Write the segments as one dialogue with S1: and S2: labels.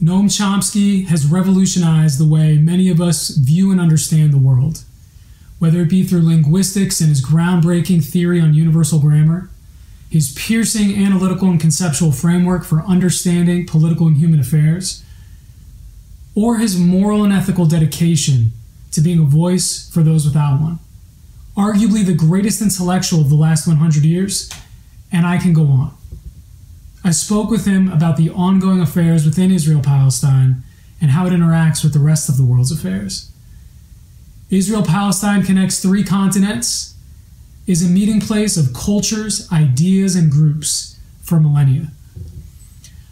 S1: Noam Chomsky has revolutionized the way many of us view and understand the world, whether it be through linguistics and his groundbreaking theory on universal grammar, his piercing analytical and conceptual framework for understanding political and human affairs, or his moral and ethical dedication to being a voice for those without one. Arguably the greatest intellectual of the last 100 years, and I can go on. I spoke with him about the ongoing affairs within Israel Palestine and how it interacts with the rest of the world's affairs. Israel Palestine connects three continents, is a meeting place of cultures, ideas, and groups for millennia.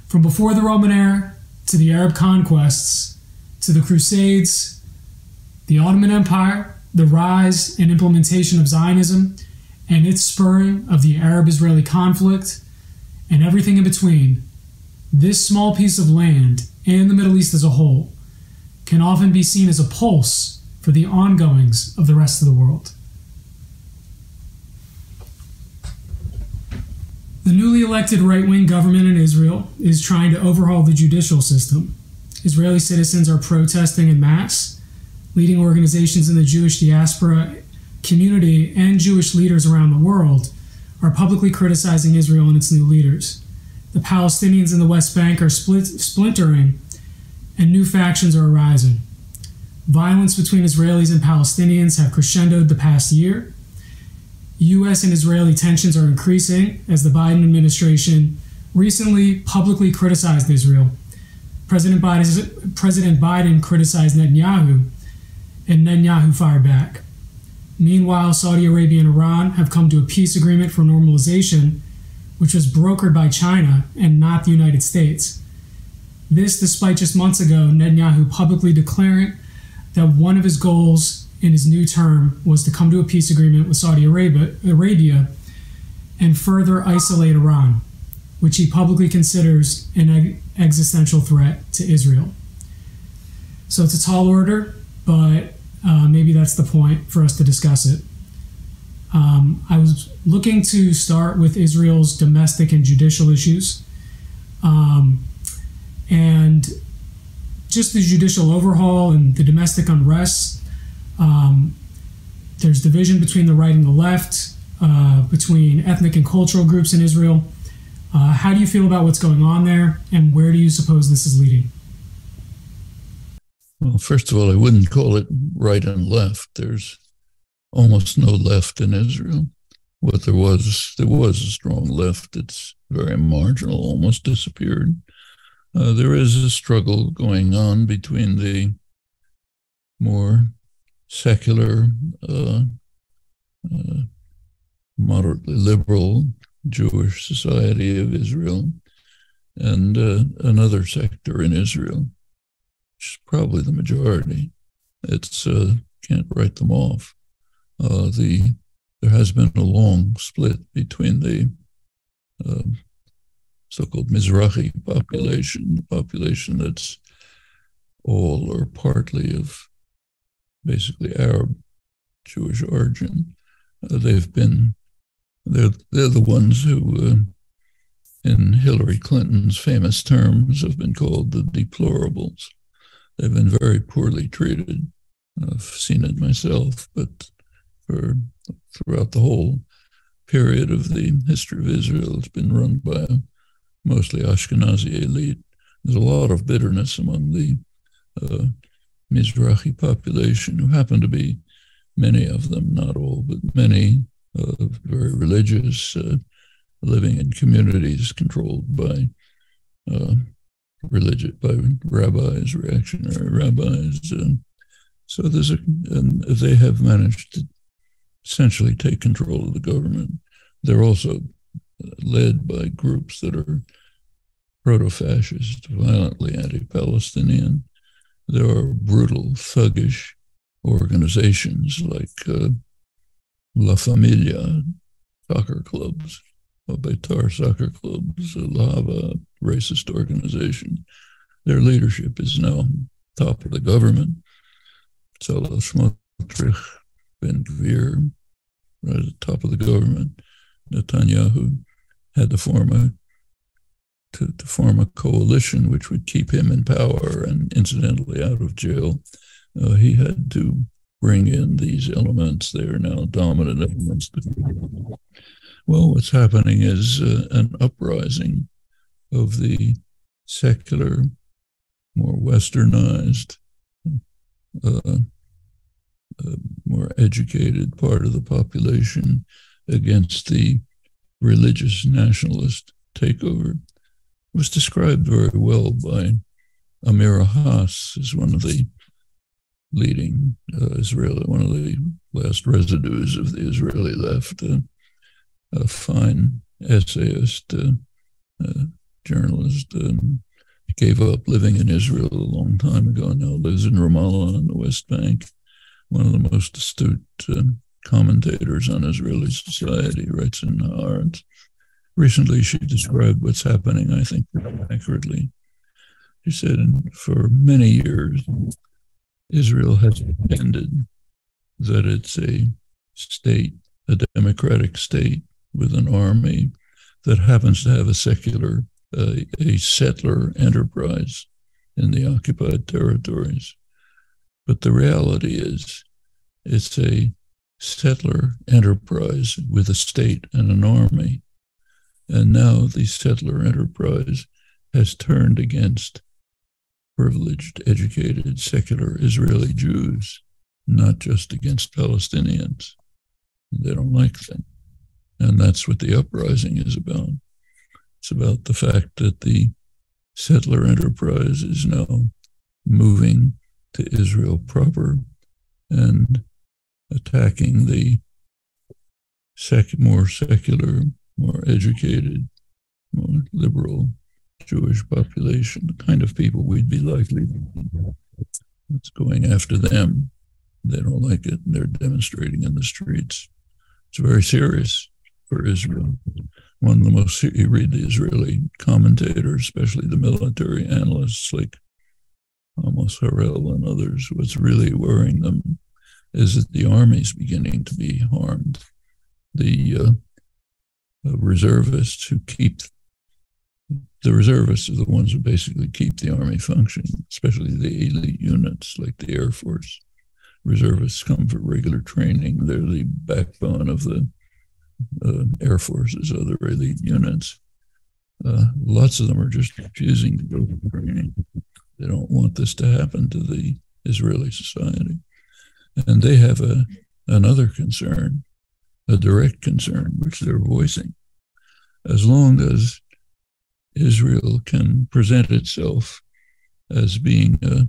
S1: From before the Roman era to the Arab conquests to the Crusades, the Ottoman Empire, the rise and implementation of Zionism, and its spurring of the Arab Israeli conflict, and everything in between, this small piece of land and the Middle East as a whole can often be seen as a pulse for the ongoings of the rest of the world. The newly elected right wing government in Israel is trying to overhaul the judicial system. Israeli citizens are protesting in mass. Leading organizations in the Jewish diaspora community and Jewish leaders around the world are publicly criticizing Israel and its new leaders. The Palestinians in the West Bank are split, splintering, and new factions are arising. Violence between Israelis and Palestinians have crescendoed the past year. U.S. and Israeli tensions are increasing as the Biden administration recently publicly criticized Israel. President Biden, President Biden criticized Netanyahu, and Netanyahu fired back. Meanwhile, Saudi Arabia and Iran have come to a peace agreement for normalization, which was brokered by China and not the United States. This, despite just months ago Netanyahu publicly declaring that one of his goals in his new term was to come to a peace agreement with Saudi Arabia, Arabia and further isolate Iran, which he publicly considers an existential threat to Israel. So it's a tall order, but uh, maybe that's the point for us to discuss it. Um, I was looking to start with Israel's domestic and judicial issues. Um, and just the judicial overhaul and the domestic unrest. Um, there's division between the right and the left, uh, between ethnic and cultural groups in Israel. Uh, how do you feel about what's going on there, and where do you suppose this is leading?
S2: Well, first of all, I wouldn't call it right and left. There's almost no left in Israel. What there was, there was a strong left. It's very marginal, almost disappeared. Uh, there is a struggle going on between the more secular, uh, uh, moderately liberal Jewish society of Israel and uh, another sector in Israel probably the majority. It's uh, can't write them off. Uh, the there has been a long split between the uh, so-called Mizrahi population, the population that's all or partly of basically Arab Jewish origin. Uh, they've been they're they're the ones who, uh, in Hillary Clinton's famous terms, have been called the deplorables. They've been very poorly treated. I've seen it myself, but for throughout the whole period of the history of Israel, it's been run by a mostly Ashkenazi elite. There's a lot of bitterness among the uh, Mizrahi population, who happen to be many of them, not all, but many, uh, very religious, uh, living in communities controlled by uh, religious by rabbis, reactionary rabbis. And so there's a, and they have managed to essentially take control of the government. They're also led by groups that are proto-fascist, violently anti-Palestinian. There are brutal, thuggish organizations like uh, La Familia, soccer clubs, Beitar soccer clubs, Lahava, racist organization. Their leadership is now top of the government. Tzala Smotrich, Ben Gvir, right at the top of the government. Netanyahu had to form a to, to form a coalition which would keep him in power and incidentally out of jail. Uh, he had to bring in these elements. They are now dominant elements. Well, what's happening is uh, an uprising of the secular, more westernized, uh, uh, more educated part of the population against the religious nationalist takeover was described very well by Amira Haas as one of the leading uh, Israeli, one of the last residues of the Israeli left, uh, a fine essayist, uh, uh journalist, um, gave up living in Israel a long time ago, now lives in Ramallah on the West Bank, one of the most astute um, commentators on Israeli society, writes in Haaretz. Recently, she described what's happening, I think, accurately. She said, for many years, Israel has pretended that it's a state, a democratic state with an army that happens to have a secular, uh, a settler enterprise in the occupied territories. But the reality is, it's a settler enterprise with a state and an army and now the settler enterprise has turned against privileged, educated, secular Israeli Jews, not just against Palestinians. They don't like them. And that's what the uprising is about. It's about the fact that the settler enterprise is now moving to Israel proper and attacking the sec- more secular more educated, more liberal Jewish population, the kind of people we'd be likely it's going after them. They don't like it and they're demonstrating in the streets. It's very serious for Israel. One of the most, you read the Israeli commentators, especially the military analysts like Amos Harel and others, what's really worrying them is that the army is beginning to be harmed. The uh, reservists who keep the reservists are the ones who basically keep the army functioning, especially the elite units like the Air Force. Reservists come for regular training. They're the backbone of the uh, Air Force's other elite units. Uh, lots of them are just refusing to go for training. They don't want this to happen to the Israeli society. And they have a, another concern a direct concern, which they're voicing. As long as Israel can present itself as being uh,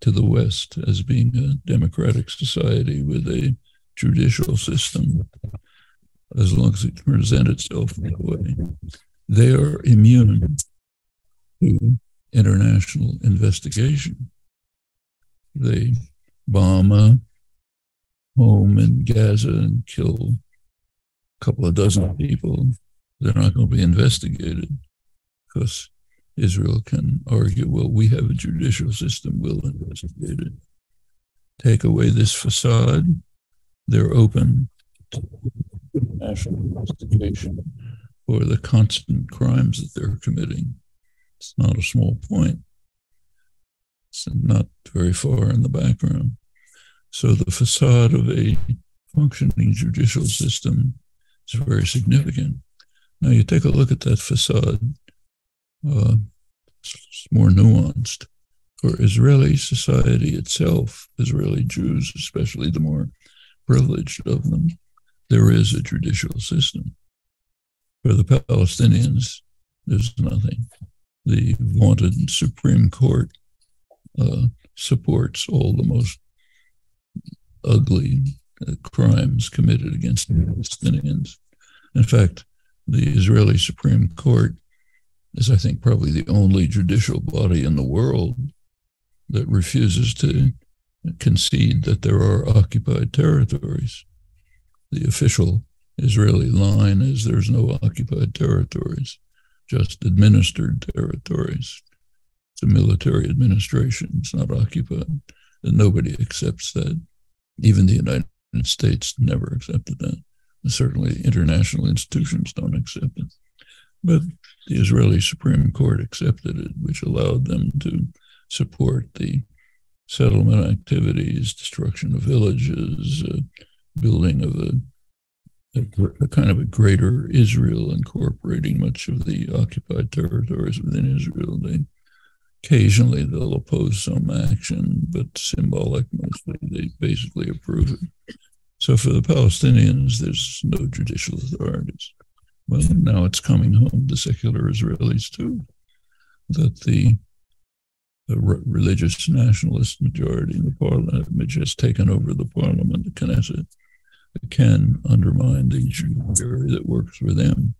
S2: to the West, as being a democratic society with a judicial system, as long as it presents present itself that way, they are immune to international investigation. They bomb a home in Gaza and kill a couple of dozen people, they're not going to be investigated because Israel can argue, well, we have a judicial system, we'll investigate it. Take away this facade, they're open national investigation for the constant crimes that they're committing. It's not a small point. It's not very far in the background. So the facade of a functioning judicial system is very significant. Now, you take a look at that facade, uh, it's more nuanced. For Israeli society itself, Israeli Jews, especially the more privileged of them, there is a judicial system. For the Palestinians, there's nothing. The vaunted Supreme Court uh, supports all the most ugly uh, crimes committed against Palestinians. In fact, the Israeli Supreme Court is, I think, probably the only judicial body in the world that refuses to concede that there are occupied territories. The official Israeli line is there's no occupied territories, just administered territories. It's a military administration, it's not occupied. And nobody accepts that. Even the United States never accepted that. And certainly, international institutions don't accept it. But the Israeli Supreme Court accepted it, which allowed them to support the settlement activities, destruction of villages, uh, building of a, a, a, kind of a greater Israel, incorporating much of the occupied territories within Israel. They occasionally they'll oppose some action, but symbolic mostly. They basically approve it. So for the Palestinians, there's no judicial authorities. Well, now it's coming home to secular Israelis too, that the the religious nationalist majority in the parliament, has taken over the parliament, the Knesset, can undermine the judiciary that works for them.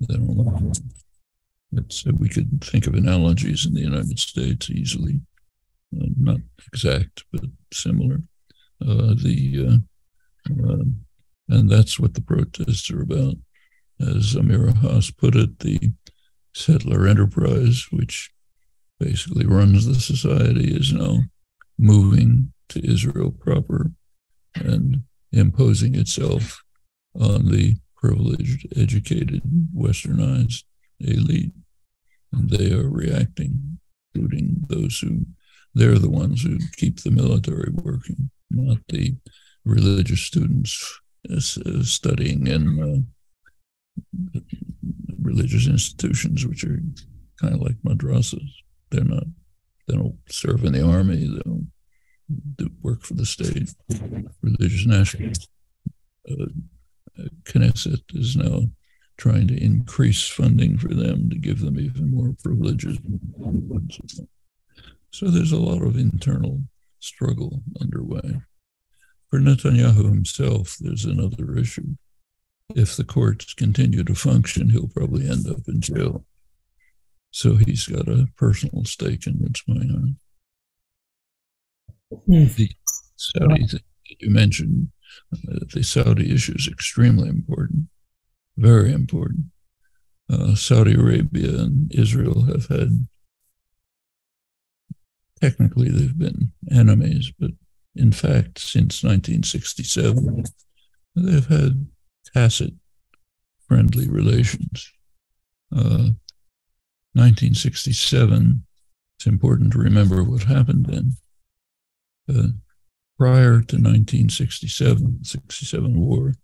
S2: They don't like It's, uh, we could think of analogies in the United States easily, uh, not exact, but similar. Uh, the uh, um, and that's what the protests are about. As Amira Haas put it, the settler enterprise, which basically runs the society, is now moving to Israel proper and imposing itself on the privileged, educated, westernized elite. And they are reacting, including those who, they're the ones who keep the military working, not the religious students uh, studying in uh, religious institutions, which are kind of like madrasas. They're not. They don't serve in the army. They don't do work for the state. Religious national uh, Knesset is now trying to increase funding for them to give them even more privileges. So there's a lot of internal struggle underway. For Netanyahu himself, there's another issue. If the courts continue to function, he'll probably end up in jail. So he's got a personal stake in what's going on. Mm. The Saudi thing you mentioned, uh, the Saudi issue is extremely important, very important. Uh, Saudi Arabia and Israel have had, technically, they've been enemies, but in fact, since 1967, they've had tacit friendly relations. Uh, 1967, it's important to remember what happened then. Uh, prior to 1967, 67 war,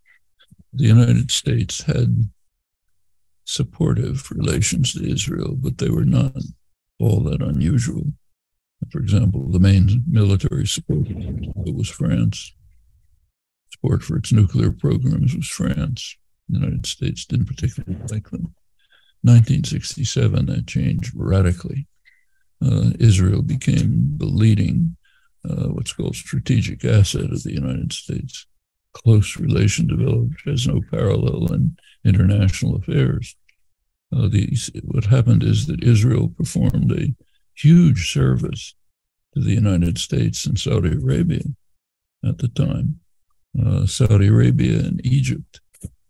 S2: the United States had supportive relations to Israel, but they were not all that unusual. For example, the main military support was France. Support for its nuclear programs was France. The United States didn't particularly like them. 1967, that changed radically. Uh, Israel became the leading, uh, what's called strategic asset of the United States. Close relation developed has no parallel in international affairs. Uh, these, what happened is that Israel performed a huge service to the United States and Saudi Arabia at the time. Uh, Saudi Arabia and Egypt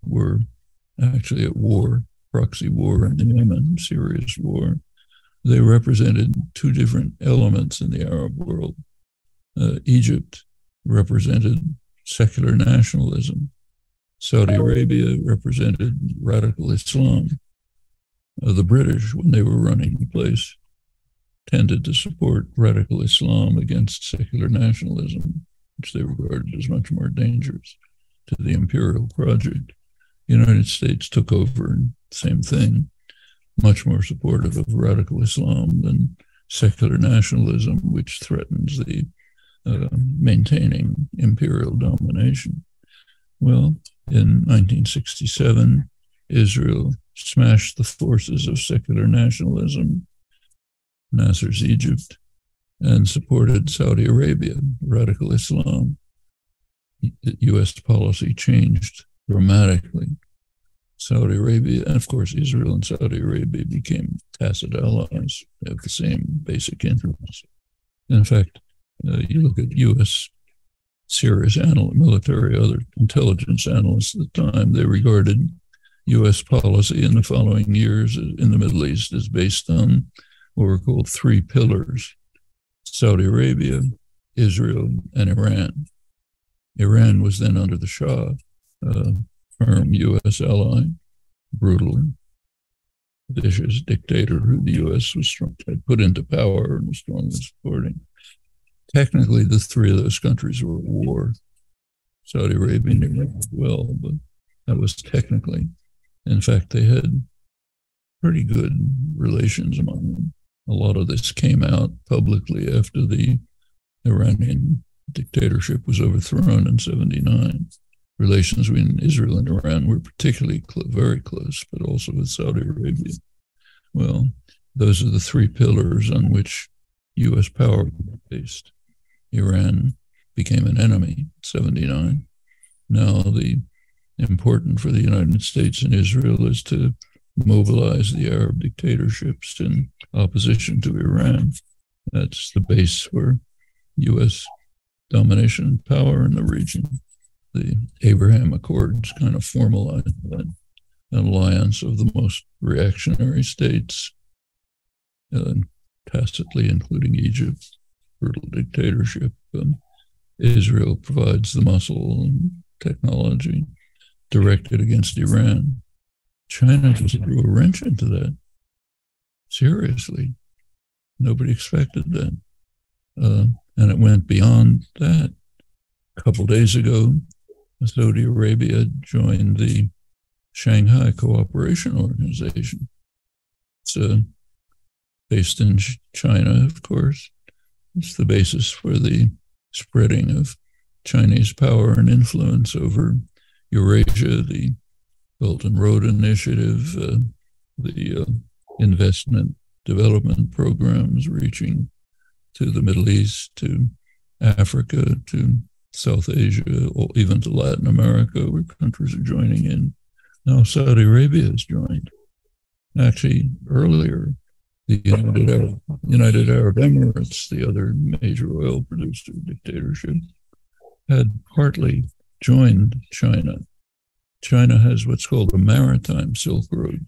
S2: were actually at war proxy war in Yemen, serious war. They represented two different elements in the Arab world. Uh, Egypt represented secular nationalism. Saudi Arabia represented radical Islam. Uh, the British, when they were running the place, tended to support radical Islam against secular nationalism, which they regarded as much more dangerous to the imperial project. The United States took over and same thing, much more supportive of radical Islam than secular nationalism, which threatens the uh, maintaining imperial domination. Well, in 1967, Israel smashed the forces of secular nationalism, Nasser's Egypt, and supported Saudi Arabia, radical Islam. U.S. policy changed dramatically Saudi Arabia, and of course, Israel and Saudi Arabia became tacit allies, have the same basic interests. In fact, uh, you look at U.S. serious military, other intelligence analysts at the time, they regarded U.S. policy in the following years in the Middle East as based on what were called three pillars Saudi Arabia, Israel, and Iran. Iran was then under the Shah. Uh, firm U.S. ally, brutal, vicious dictator who the U.S. was strong, had put into power and was strongly supporting. Technically, the three of those countries were at war. Saudi Arabia and as well, but that was technically. In fact, they had pretty good relations among them. A lot of this came out publicly after the Iranian dictatorship was overthrown in 79. Relations between Israel and Iran were particularly cl- very close, but also with Saudi Arabia. Well, those are the three pillars on which U.S. power was based. Iran became an enemy 79. Now, the important for the United States and Israel is to mobilize the Arab dictatorships in opposition to Iran. That's the base for U.S. domination and power in the region. The Abraham Accords kind of formalized that alliance of the most reactionary states, uh, tacitly including Egypt, brutal dictatorship. Um, Israel provides the muscle and technology directed against Iran. China just threw a wrench into that. Seriously. Nobody expected that. Uh, and it went beyond that. A couple days ago, Saudi Arabia joined the Shanghai Cooperation Organization. It's uh, based in China, of course. It's the basis for the spreading of Chinese power and influence over Eurasia, the Belt and Road Initiative, uh, the uh, investment development programs reaching to the Middle East, to Africa, to South Asia, or even to Latin America, where countries are joining in. Now Saudi Arabia has joined. Actually, earlier, the United Arab, United Arab Emirates, the other major oil producer dictatorship, had partly joined China. China has what's called a maritime Silk Road.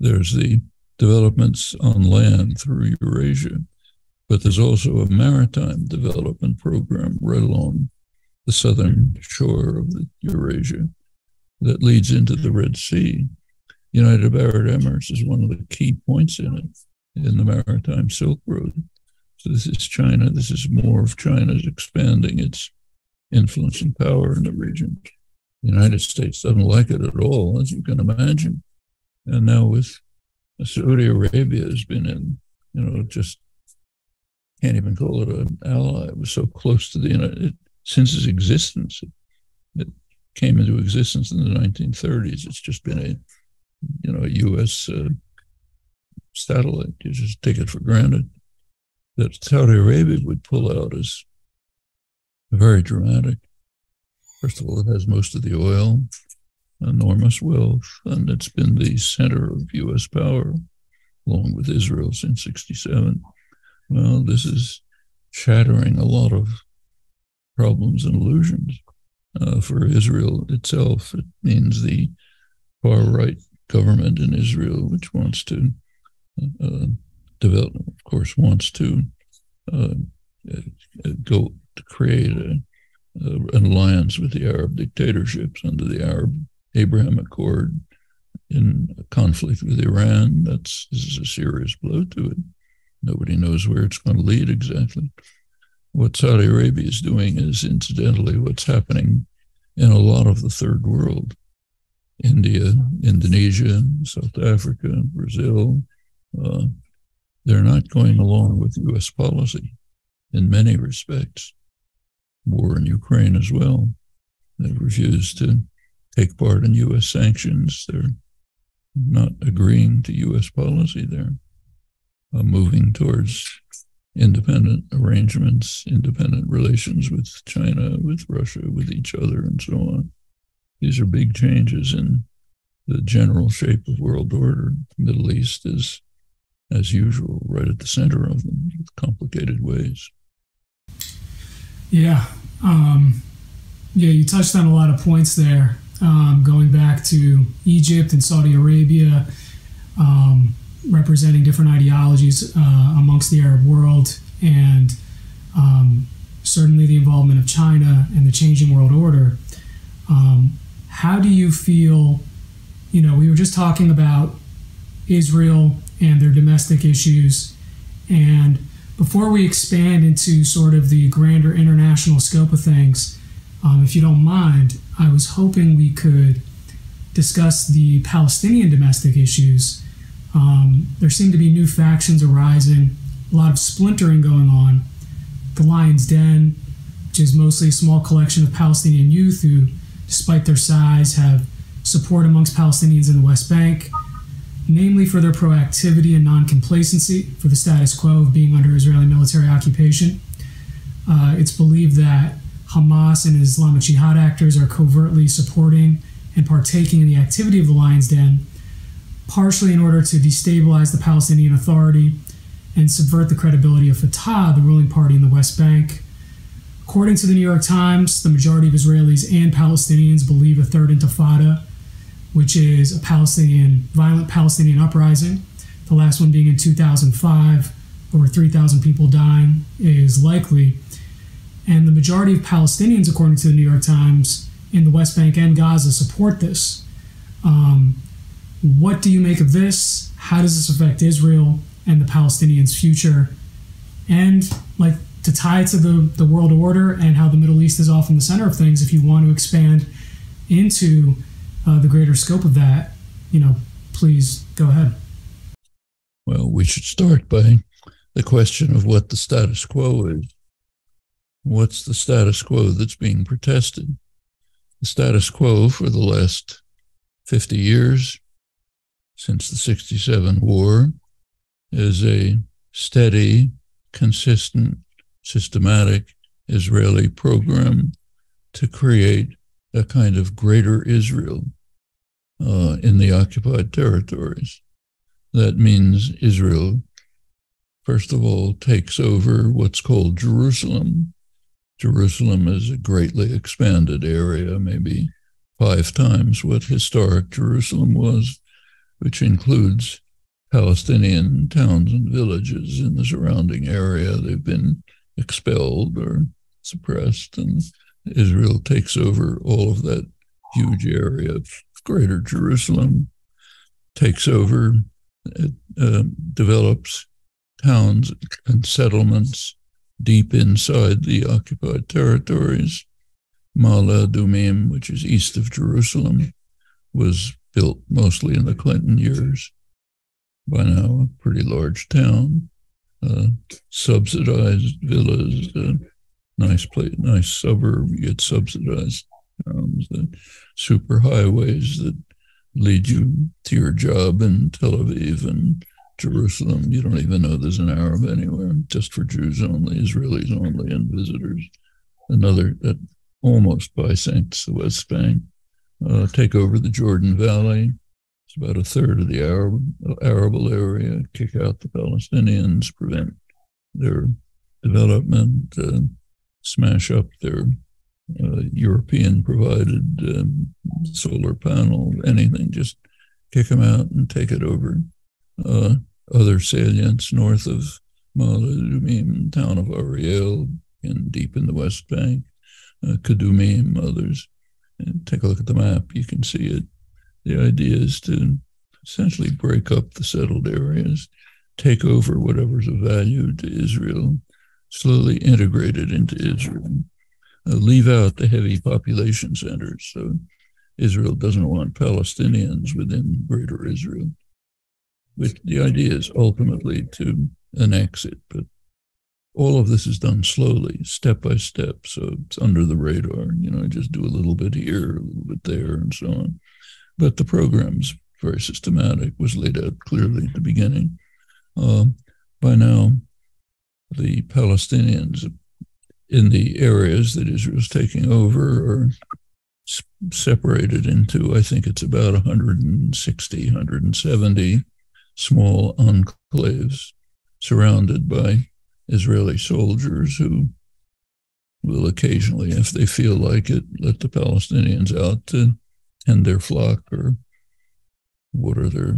S2: There's the developments on land through Eurasia, but there's also a maritime development program right along the southern shore of Eurasia that leads into the Red Sea. United Arab Emirates is one of the key points in it, in the maritime Silk Road. So this is China. This is more of China's expanding its influence and power in the region. The United States doesn't like it at all, as you can imagine. And now with Saudi Arabia has been in, you know, just can't even call it an ally. It was so close to the United since its existence. It, it came into existence in the 1930s. It's just been a, you know, a U.S. Uh, satellite. You just take it for granted. That Saudi Arabia would pull out is very dramatic. First of all, it has most of the oil, enormous wealth, and it's been the center of U.S. power, along with Israel since 67. Well, this is shattering a lot of problems and illusions. Uh, for Israel itself, it means the far right government in Israel, which wants to uh, develop, of course, wants to uh, go to create a, an alliance with the Arab dictatorships under the Arab Abraham Accord in conflict with Iran. That's this is a serious blow to it. Nobody knows where it's going to lead exactly. What Saudi Arabia is doing is incidentally what's happening in a lot of the third world India, Indonesia, South Africa, Brazil. Uh, they're not going along with US policy in many respects. War in Ukraine as well. They've refused to take part in US sanctions. They're not agreeing to US policy there uh, moving towards independent arrangements, independent relations with China, with Russia, with each other, and so on. These are big changes in the general shape of world order. Middle East is, as usual, right at the center of them, with complicated ways.
S1: Yeah, um, yeah, you touched on a lot of points there, um, going back to Egypt and Saudi Arabia. Um, representing different ideologies uh, amongst the Arab world, and um, certainly the involvement of China and the changing world order. Um, how do you feel? You know, we were just talking about Israel and their domestic issues. And before we expand into sort of the grander international scope of things, um, if you don't mind, I was hoping we could discuss the Palestinian domestic issues. Um, there seem to be new factions arising, a lot of splintering going on. The Lion's Den, which is mostly a small collection of Palestinian youth who, despite their size, have support amongst Palestinians in the West Bank, namely for their proactivity and non complacency for the status quo of being under Israeli military occupation. Uh, it's believed that Hamas and Islamic Jihad actors are covertly supporting and partaking in the activity of the Lion's Den, partially in order to destabilize the Palestinian Authority and subvert the credibility of Fatah, the ruling party in the West Bank. According to the New York Times, the majority of Israelis and Palestinians believe a third intifada, which is a Palestinian violent Palestinian uprising, the last one being in 2005, over 3,000 people dying, is likely. And the majority of Palestinians, according to the New York Times, in the West Bank and Gaza support this. Um, what do you make of this? How does this affect Israel and the Palestinians' future? And like to tie it to the, the world order and how the Middle East is often the center of things, if you want to expand into uh, the greater scope of that, you know, please go ahead.
S2: Well, we should start by the question of what the status quo is. What's the status quo that's being protested? The status quo for the last 50 years, since the 67 war, is a steady, consistent, systematic Israeli program to create a kind of greater Israel uh, in the occupied territories. That means Israel, first of all, takes over what's called Jerusalem. Jerusalem is a greatly expanded area, maybe five times what historic Jerusalem was, which includes Palestinian towns and villages in the surrounding area. They've been expelled or suppressed, and Israel takes over all of that huge area of Greater Jerusalem, takes over, uh, develops towns and settlements deep inside the occupied territories. Ma'ale Adumim, which is east of Jerusalem, was built mostly in the Clinton years. By now, a pretty large town, uh, subsidized villas, uh, nice place, nice suburb. You get subsidized towns, the super highways that lead you to your job in Tel Aviv and Jerusalem. You don't even know there's an Arab anywhere, just for Jews only, Israelis only, and visitors. Another that almost bisects the West Bank. Uh, take over the Jordan Valley. It's about a third of the Arab arable area. Kick out the Palestinians, prevent their development, uh, smash up their uh, European provided um, solar panel, anything, just kick them out and take it over. Uh, other salients north of Ma'ale Adumim, town of Ariel, and deep in the West Bank, uh, Kadumim, others. And take a look at the map, you can see it. The idea is to essentially break up the settled areas, take over whatever's of value to Israel, slowly integrated into Israel, uh, leave out the heavy population centers. So Israel doesn't want Palestinians within greater Israel. But the idea is ultimately to annex it. But all of this is done slowly, step by step. So it's under the radar. You know, just do a little bit here, a little bit there, and so on. But the program's very systematic, was laid out clearly at the beginning. Uh, by now, the Palestinians in the areas that Israel's taking over are separated into, I think it's about 160, 170 small enclaves surrounded by Israeli soldiers who will occasionally, if they feel like it, let the Palestinians out to tend their flock or water their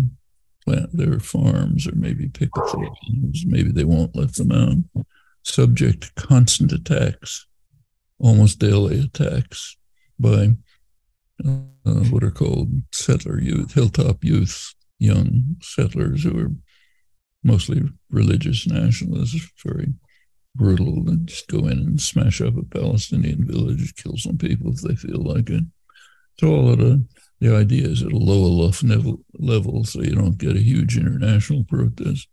S2: plant their farms or maybe pick up the farms. Maybe they won't let them out. Subject to constant attacks, almost daily attacks by uh, what are called settler youth, hilltop youth, young settlers who are mostly religious nationalists, very brutal, and just go in and smash up a Palestinian village, kill some people if they feel like it. So all of the the idea is at a low enough level so you don't get a huge international protest.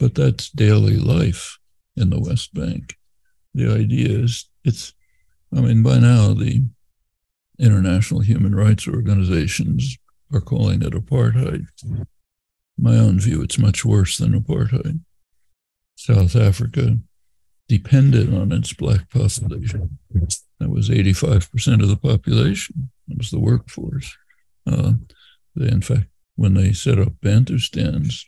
S2: But that's daily life in the West Bank. The idea is it's, I mean, by now the international human rights organizations are calling it apartheid. My own view, it's much worse than apartheid. South Africa depended on its black population. That was 85% of the population. It was the workforce. Uh, they, in fact, when they set up Bantustans,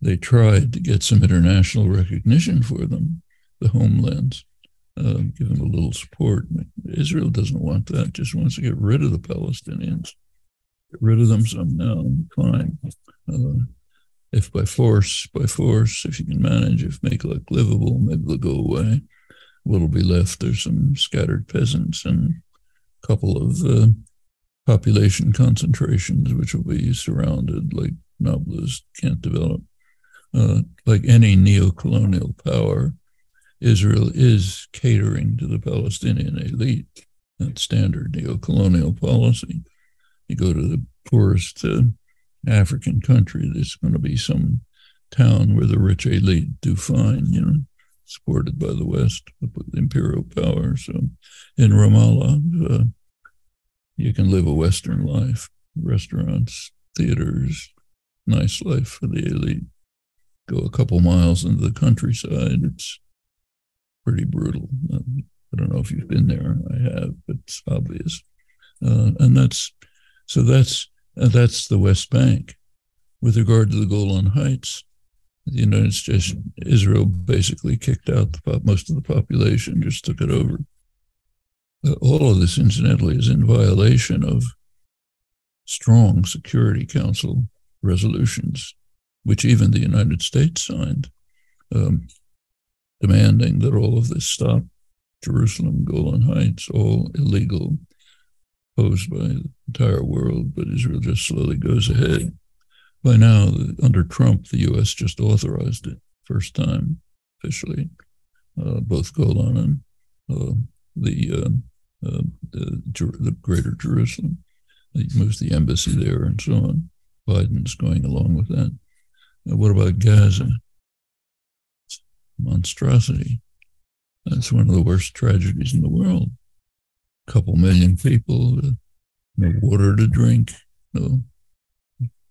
S2: they tried to get some international recognition for them, the homelands, uh, give them a little support. Israel doesn't want that, just wants to get rid of the Palestinians. Get rid of them somehow, fine. Uh, if by force, by force, if you can manage, if make life livable, maybe they'll go away. What'll be left There's some scattered peasants and a couple of uh, population concentrations, which will be surrounded like Nablus can't develop. Uh, like any neo-colonial power, Israel is catering to the Palestinian elite. That standard neo-colonial policy. You go to the poorest uh, African country, there's going to be some town where the rich elite do fine, you know, supported by the West, the imperial power. So in Ramallah, uh, you can live a Western life, restaurants, theaters, nice life for the elite. Go a couple miles into the countryside, it's pretty brutal. Um, I don't know if you've been there. I have, but it's obvious. Uh, and that's so that's uh, that's the West Bank. With regard to the Golan Heights, the United States, Israel basically kicked out the, most of the population, just took it over. All of this, incidentally, is in violation of strong Security Council resolutions, which even the United States signed, um, demanding that all of this stop. Jerusalem, Golan Heights, all illegal, posed by the entire world, but Israel just slowly goes ahead. By now, under Trump, the U.S. just authorized it, first time officially, uh, both Golan and uh, the, uh, uh the, the Greater Jerusalem. He moves the embassy there and so on. Biden's going along with that. what about Gaza? monstrosity. That's one of the worst tragedies in the world. A couple million people, uh, no water to drink, no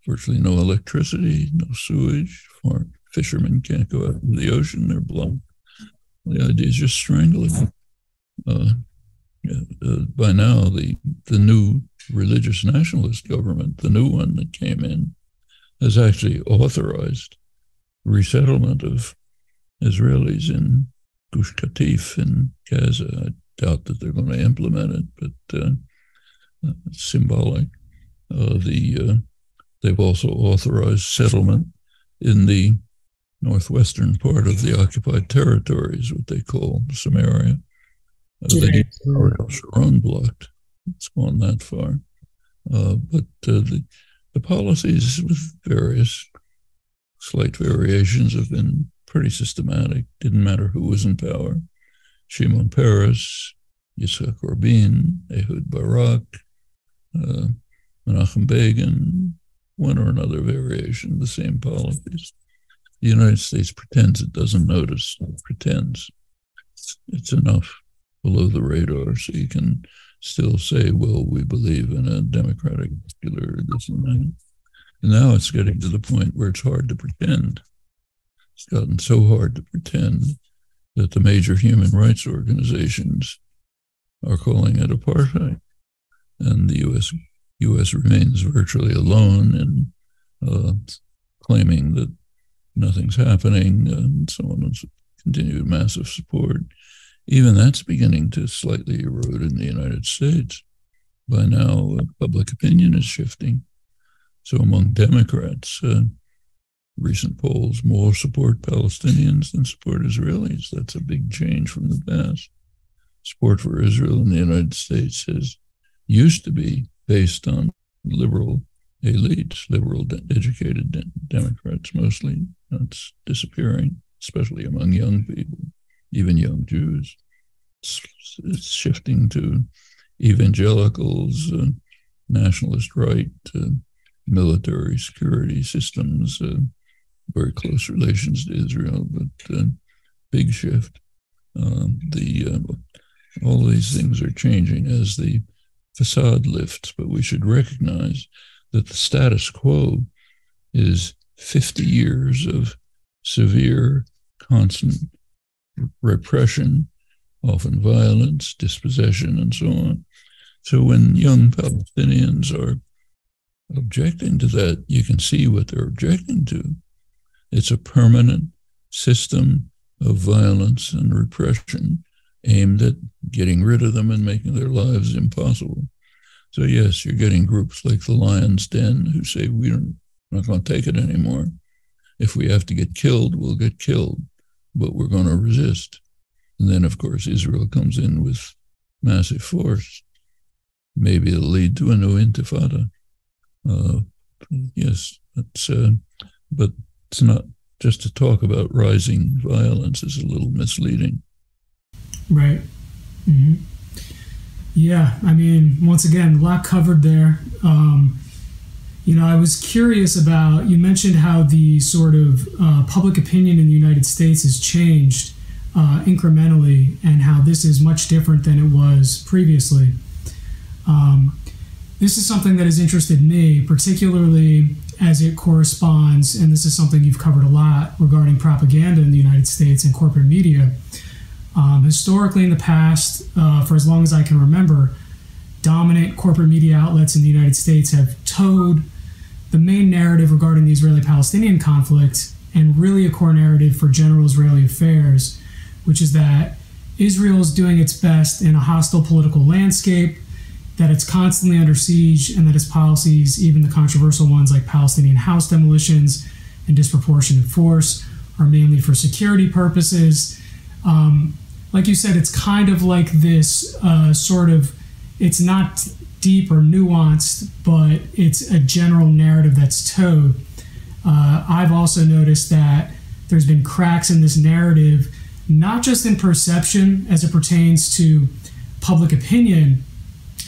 S2: virtually no electricity, no sewage. Fishermen can't go out into the ocean; they're blown. The idea is just strangling. Uh, uh, by now, the the new religious nationalist government, the new one that came in, has actually authorized resettlement of Israelis in Gush Katif in Gaza. I doubt that they're going to implement it, but uh, it's symbolic. Uh, the uh, they've also authorized settlement in the northwestern part of the occupied territories, what they call Samaria. They get Sharon blocked. It's gone that far. Uh, but uh, the, the policies with various slight variations have been pretty systematic. Didn't matter who was in power. Shimon Peres, Yitzhak Rabin, Ehud Barak, uh, Menachem Begin, one or another variation of the same policies. The United States pretends it doesn't notice, pretends. It's, it's enough below the radar so you can still say, well, we believe in a democratic secular this and that. And now it's getting to the point where it's hard to pretend. It's gotten so hard to pretend that the major human rights organizations are calling it apartheid. And the US, US remains virtually alone in uh, claiming that nothing's happening and so on and so continued massive support. Even that's beginning to slightly erode in the United States. By now, uh, public opinion is shifting. So among Democrats, uh, recent polls more support Palestinians than support Israelis. That's a big change from the past. Support for Israel in the United States has used to be based on liberal elites, liberal, educated Democrats mostly. That's disappearing, especially among young people, even young Jews. It's, it's shifting to evangelicals, uh, nationalist right, uh, military security systems, uh, very close relations to Israel, but uh, big shift. Um, the uh, all these things are changing as the facade lifts, but we should recognize that the status quo is 50 years of severe, constant repression, often violence, dispossession, and so on. So when young Palestinians are objecting to that, you can see what they're objecting to. It's a permanent system of violence and repression aimed at getting rid of them and making their lives impossible. So yes, you're getting groups like the Lion's Den who say we're not going to take it anymore. If we have to get killed, we'll get killed, but we're going to resist. And then, of course, Israel comes in with massive force. Maybe it'll lead to a new intifada. Uh, yes, that's, uh, but it's not just to talk about rising violence is a little misleading.
S1: Right. Mm-hmm. Yeah, I mean, once again, a lot covered there. Um, you know, I was curious about, you mentioned how the sort of uh, public opinion in the United States has changed uh, incrementally and how this is much different than it was previously. Um, this is something that has interested me, particularly as it corresponds, and this is something you've covered a lot regarding propaganda in the United States and corporate media. Um, historically, in the past, uh, for as long as I can remember, dominant corporate media outlets in the United States have toed the main narrative regarding the Israeli Palestinian conflict and really a core narrative for general Israeli affairs, which is that Israel is doing its best in a hostile political landscape that it's constantly under siege and that its policies, even the controversial ones like Palestinian house demolitions and disproportionate force, are mainly for security purposes. Um, like you said, it's kind of like this uh, sort of, it's not deep or nuanced, but it's a general narrative that's toed. Uh, I've also noticed that there's been cracks in this narrative, not just in perception as it pertains to public opinion,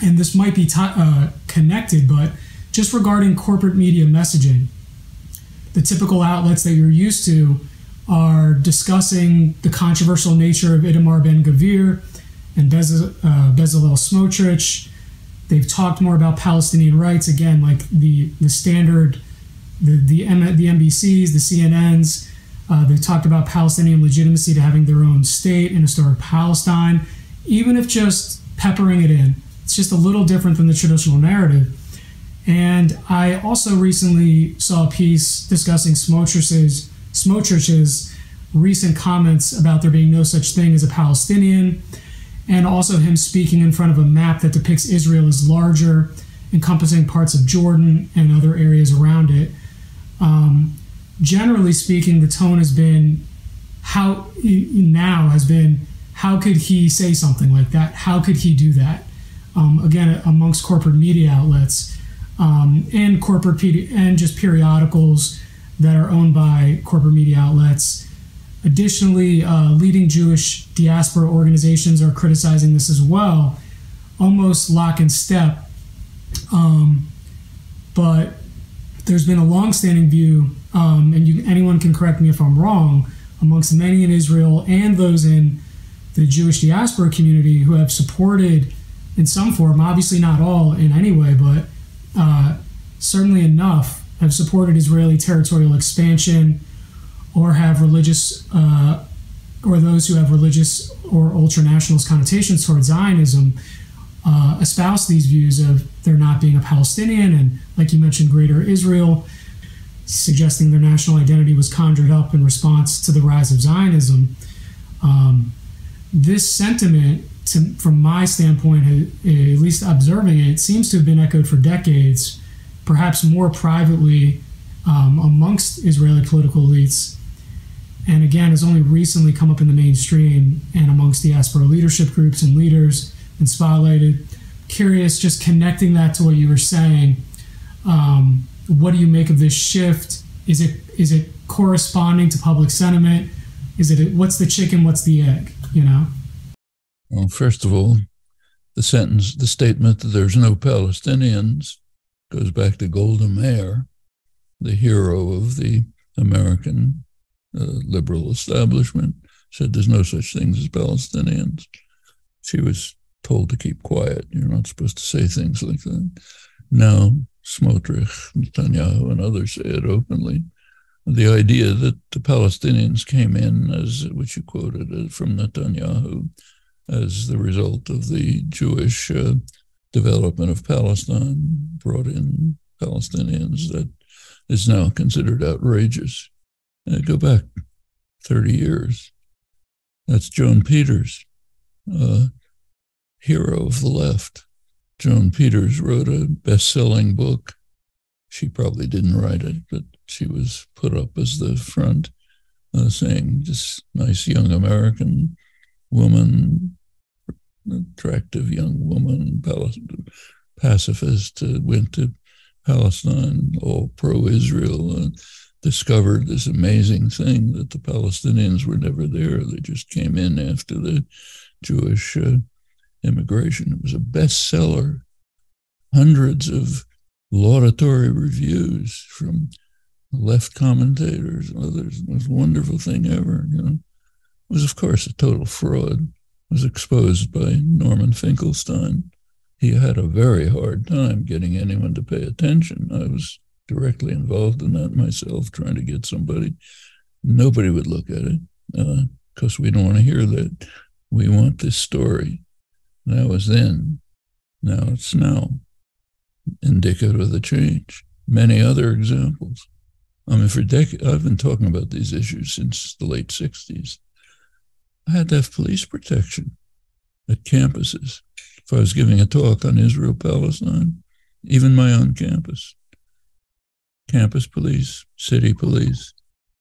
S1: and this might be uh, connected, but just regarding corporate media messaging. The typical outlets that you're used to are discussing the controversial nature of Itamar Ben Gvir and Bez- uh, Bezalel Smotrich. They've talked more about Palestinian rights again, like the the standard, the the, M- the NBCs, the CNNs. Uh, they talked about Palestinian legitimacy to having their own state in historic Palestine, even if just peppering it in. It's just a little different than the traditional narrative. And I also recently saw a piece discussing Smotrich's, Smotrich's recent comments about there being no such thing as a Palestinian, and also him speaking in front of a map that depicts Israel as larger, encompassing parts of Jordan and other areas around it. Um, generally speaking, the tone has been how now has been how could he say something like that? How could he do that? um, again amongst corporate media outlets um, and corporate and just periodicals that are owned by corporate media outlets. Additionally, uh, leading Jewish diaspora organizations are criticizing this as well, almost lock and step. Um, but there's been a long-standing view, um, and you, anyone can correct me if I'm wrong, amongst many in Israel and those in the Jewish diaspora community who have supported in some form, obviously not all in any way, but uh, certainly enough, have supported Israeli territorial expansion or have religious, uh, or those who have religious or ultranationalist connotations towards Zionism. Uh, espouse these views of there not being a Palestinian and, like you mentioned, Greater Israel, suggesting their national identity was conjured up in response to the rise of Zionism. Um, this sentiment to, from my standpoint, at least observing it, seems to have been echoed for decades, perhaps more privately um, amongst Israeli political elites. And again, has only recently come up in the mainstream and amongst diaspora leadership groups and leaders and spotlighted. Curious, just connecting that to what you were saying. Um, what do you make of this shift? Is it is it corresponding to public sentiment? Is it what's the chicken, what's the egg? You know.
S2: Well, first of all, the sentence, the statement that there's no Palestinians, goes back to Golda Meir, the hero of the American liberal establishment. Said there's no such things as Palestinians. She was told to keep quiet. You're not supposed to say things like that. Now, Smotrich, Netanyahu, and others say it openly. The idea that the Palestinians came in, as which you quoted uh, from Netanyahu, as the result of the Jewish uh, development of Palestine, brought in Palestinians that is now considered outrageous. And go back 30 years. That's Joan Peters, uh, hero of the left. Joan Peters wrote a best selling book. She probably didn't write it, but she was put up as the front, uh, saying, This nice young American woman, attractive young woman, pacifist, uh, went to Palestine, all pro Israel, and discovered this amazing thing that the Palestinians were never there. They just came in after the Jewish uh, immigration. It was a bestseller, hundreds of laudatory reviews from left commentators and others. The most wonderful thing ever, you know. It was, of course, a total fraud. It was exposed by Norman Finkelstein. He had a very hard time getting anyone to pay attention. I was directly involved in that myself, trying to get somebody. Nobody would look at it because uh, we don't want to hear that. We want this story. That was then. Now it's now. Indicative of the change. Many other examples. I mean, for decades, I've been talking about these issues since the late 60s. I had to have police protection at campuses. If I was giving a talk on Israel Palestine, even my own campus, campus police, city police,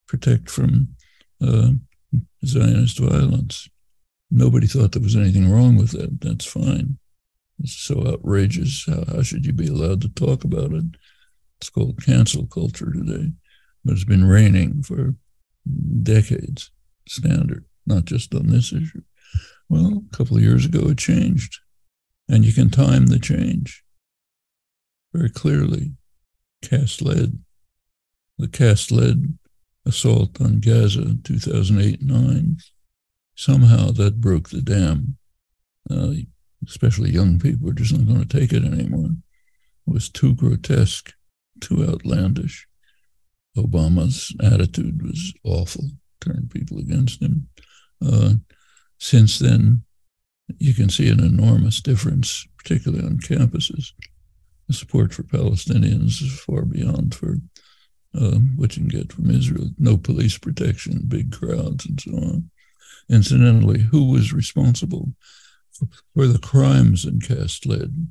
S2: protect from uh, Zionist violence. Nobody thought there was anything wrong with that. That's fine. It's so outrageous. How, how should you be allowed to talk about it? It's called cancel culture today, but it's been reigning for decades, standard, not just on this issue. Well, a couple of years ago, it changed, and you can time the change very clearly cast lead. The cast lead assault on Gaza in 2008 9. Somehow that broke the dam. Uh, especially young people are just not going to take it anymore. It was too grotesque, too outlandish. Obama's attitude was awful, turned people against him. Uh, since then, you can see an enormous difference, particularly on campuses support for Palestinians is far beyond for uh, what you can get from Israel. No police protection, big crowds, and so on. Incidentally, who was responsible for the crimes in Cast Lead?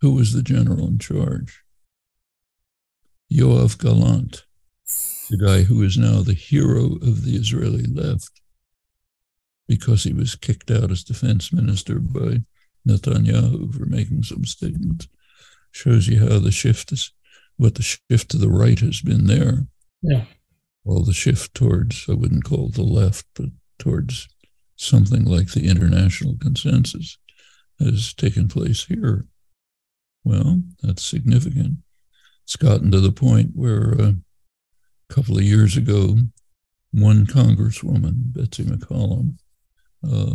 S2: Who was the general in charge? Yoav Gallant, the guy who is now the hero of the Israeli left because he was kicked out as defense minister by Netanyahu for making some statements shows you how the shift is, what the shift to the right has been there.
S1: Yeah.
S2: Well, the shift towards, I wouldn't call it the left, but towards something like the international consensus has taken place here. Well, that's significant. It's gotten to the point where uh, a couple of years ago, one congresswoman, Betsy McCollum, uh,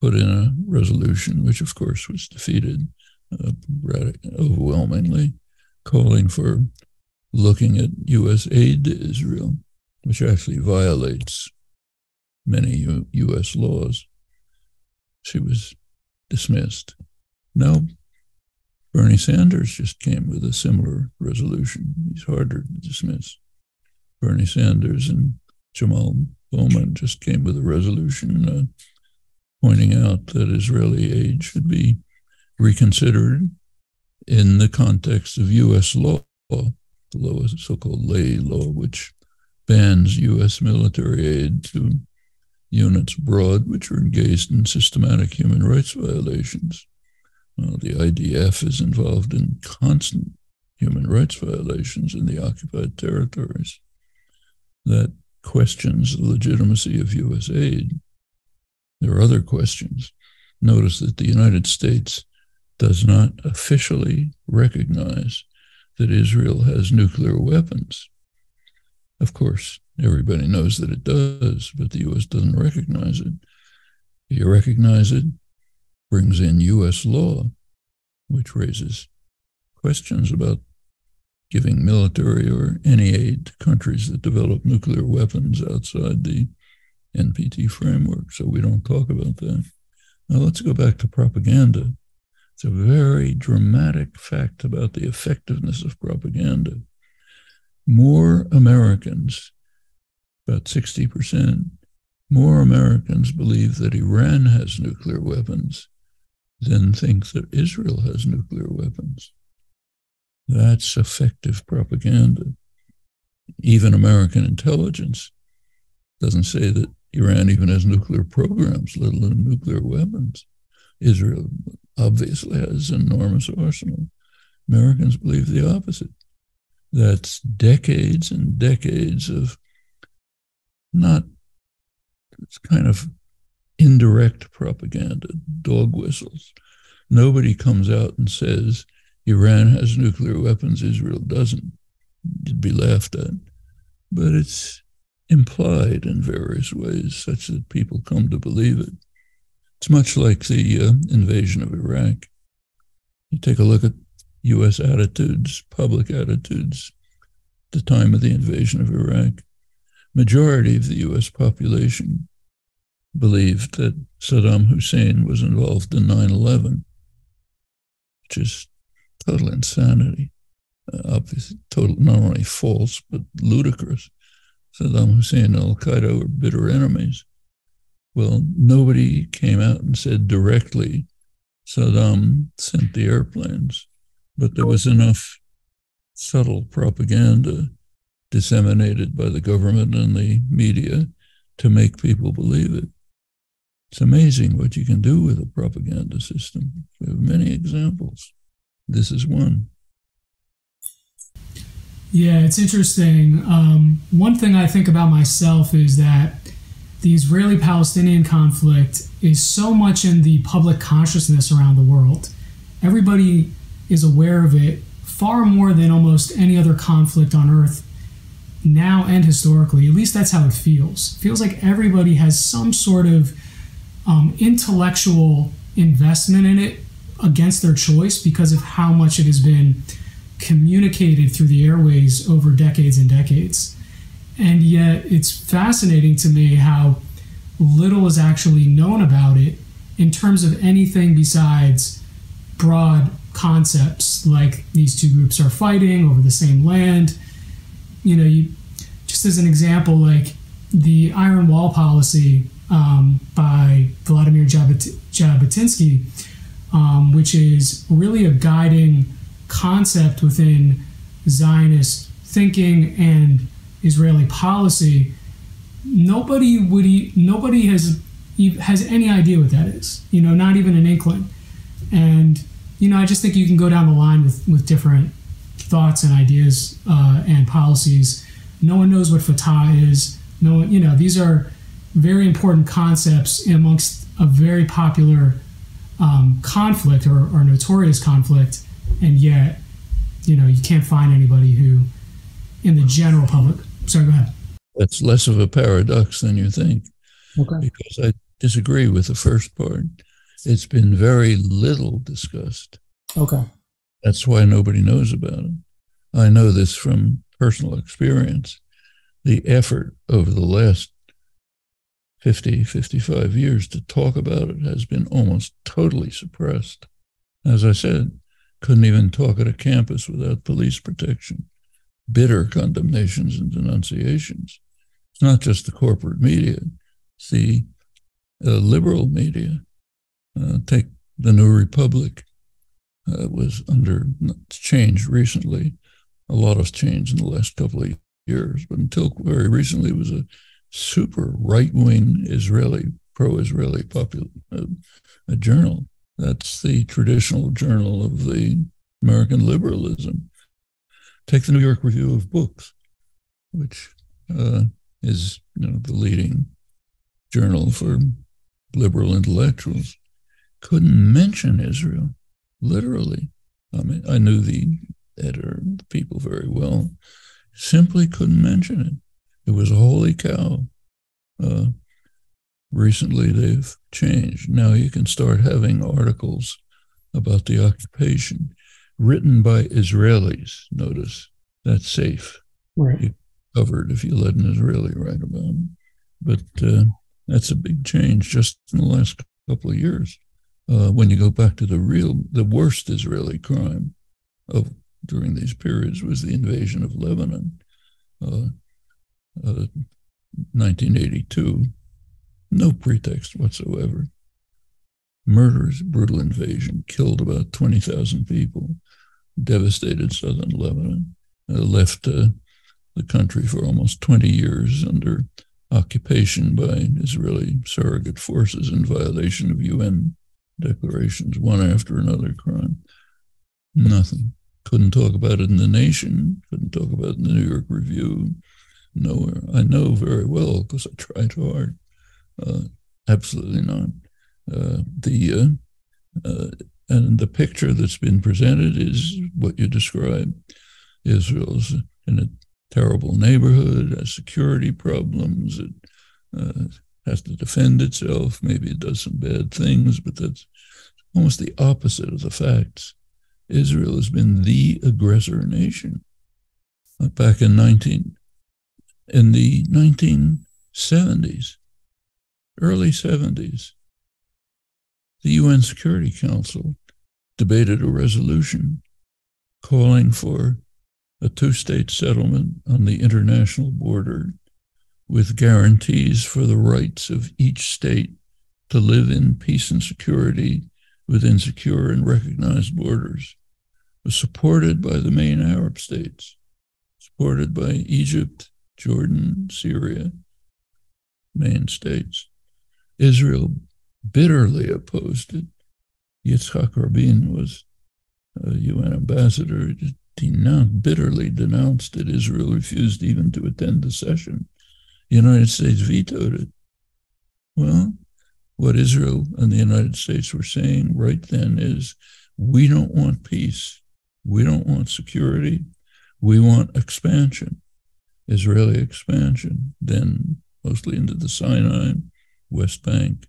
S2: put in a resolution, which of course was defeated, overwhelmingly calling for looking at U.S. aid to Israel, which actually violates many U- U.S. laws. She was dismissed. Now, Bernie Sanders just came with a similar resolution. He's harder to dismiss. Bernie Sanders and Jamal Bowman just came with a resolution uh, pointing out that Israeli aid should be reconsidered in the context of U.S. law, the law, so-called Leahy law, which bans U.S. military aid to units abroad which are engaged in systematic human rights violations. Well, the IDF is involved in constant human rights violations in the occupied territories. That questions the legitimacy of U.S. aid. There are other questions. Notice that the United States does not officially recognize that Israel has nuclear weapons. Of course, everybody knows that it does, but the U.S. doesn't recognize it. You recognize it, brings in U.S. law, which raises questions about giving military or any aid to countries that develop nuclear weapons outside the NPT framework. So we don't talk about that. Now let's go back to propaganda. It's a very dramatic fact about the effectiveness of propaganda. More Americans, about 60%, more Americans believe that Iran has nuclear weapons than think that Israel has nuclear weapons. That's effective propaganda. Even American intelligence doesn't say that Iran even has nuclear programs, let alone nuclear weapons. Israel obviously has an enormous arsenal. Americans believe the opposite. That's decades and decades of not it's kind of indirect propaganda, dog whistles. Nobody comes out and says, Iran has nuclear weapons, Israel doesn't. You'd be laughed at. But it's implied in various ways such that people come to believe it. It's much like the uh, invasion of Iraq. You take a look at U.S. attitudes, public attitudes, at the time of the invasion of Iraq. Majority of the U.S. population believed that Saddam Hussein was involved in 9 11, which is total insanity. Uh, obviously, total, not only false, but ludicrous. Saddam Hussein and Al Qaeda were bitter enemies. Well, nobody came out and said directly Saddam sent the airplanes, but there was enough subtle propaganda disseminated by the government and the media to make people believe it. It's amazing what you can do with a propaganda system. We have many examples. This is one.
S1: Yeah, it's interesting. Um, one thing I think about myself is that the Israeli Palestinian conflict is so much in the public consciousness around the world. Everybody is aware of it far more than almost any other conflict on earth now and historically. At least that's how it feels. It feels like everybody has some sort of um, intellectual investment in it against their choice because of how much it has been communicated through the airways over decades and decades. And yet, it's fascinating to me how little is actually known about it in terms of anything besides broad concepts like these two groups are fighting over the same land. You know, you just as an example, like the Iron Wall policy um, by Vladimir Jabotinsky, um, which is really a guiding concept within Zionist thinking and Israeli policy. Nobody would nobody has has any idea what that is. You know, not even an inkling. And you know, I just think you can go down the line with with different thoughts and ideas uh, and policies. No one knows what Fatah is. No one, you know, these are very important concepts amongst a very popular um, conflict or, or notorious conflict, and yet, you know, you can't find anybody who, in the general public. Sorry, go ahead.
S2: That's less of a paradox than you think. Okay. Because I disagree with the first part. It's been very little discussed.
S1: Okay.
S2: That's why nobody knows about it. I know this from personal experience. The effort over the last 50, 55 years to talk about it has been almost totally suppressed. As I said, couldn't even talk at a campus without police protection. Bitter condemnations and denunciations. It's not just the corporate media, it's the uh, liberal media. Uh, take the New Republic. Uh, was under change recently. A lot of change in the last couple of years, but until very recently, it was a super right wing Israeli, pro Israeli popular uh, journal. That's the traditional journal of the American liberalism. Take the New York Review of Books, which uh, is you know the leading journal for liberal intellectuals, couldn't mention Israel, literally. I mean, I knew the editor, the people very well, simply couldn't mention it. It was a holy cow. Uh, recently, they've changed. Now you can start having articles about the occupation written by Israelis. Notice that's safe.
S1: Right.
S2: You covered if you let an Israeli write about it. But uh, that's a big change just in the last couple of years. Uh, when you go back to the real, the worst Israeli crime of during these periods was the invasion of Lebanon, uh, 1982. Uh, no pretext whatsoever. Murderous, brutal invasion, killed about 20,000 people, devastated southern Lebanon, uh, left uh, the country for almost 20 years under occupation by Israeli surrogate forces in violation of UN declarations, one after another crime. Nothing. Couldn't talk about it in the nation, couldn't talk about it in the New York Review, nowhere. I know very well because I tried hard. Uh, absolutely not. Uh, the uh, uh, and the picture that's been presented is what you describe. Israel's in a terrible neighborhood, has security problems, it uh, has to defend itself. Maybe it does some bad things, but that's almost the opposite of the facts. Israel has been the aggressor nation. Uh, back in 19, in the 1970s, early 70s, the UN Security Council debated a resolution calling for a two state settlement on the international border with guarantees for the rights of each state to live in peace and security within secure and recognized borders was supported by the main Arab states, supported by Egypt, Jordan, Syria, main states. Israel bitterly opposed it. Yitzhak Rabin was a UN ambassador, denounced, bitterly denounced it. Israel refused even to attend the session. The United States vetoed it. Well, what Israel and the United States were saying right then is we don't want peace. We don't want security. We want expansion, Israeli expansion, then mostly into the Sinai, West Bank,